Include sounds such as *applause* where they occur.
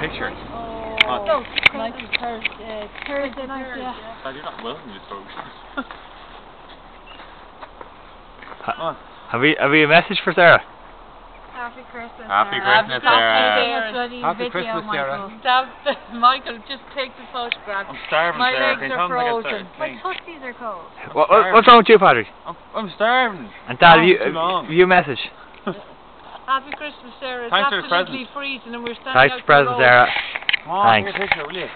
picture. Oh, Oh, nice Thursday, Thursday uh, night, yeah. Dad, you're not welcome, you folks. *laughs* Ha- Have we have we a message for Sarah? Happy Christmas. Happy Sarah. Christmas, Stop Sarah. taking a bloody Happy video, Christmas, Sarah. Michael. Stop, *laughs* Michael, just take the photograph. I'm starving, My Sarah. legs are tell me to get frozen. My please? tootsies are cold. What, what, what's wrong with you, Patrick? I'm, I'm starving. And Dad, have you have you a message? *laughs* Happy Christmas, Sarah. It's Thanks for the absolutely freezing and we're standing Thanks out for the present. Sarah. Come on, Thanks. take a picture, will you?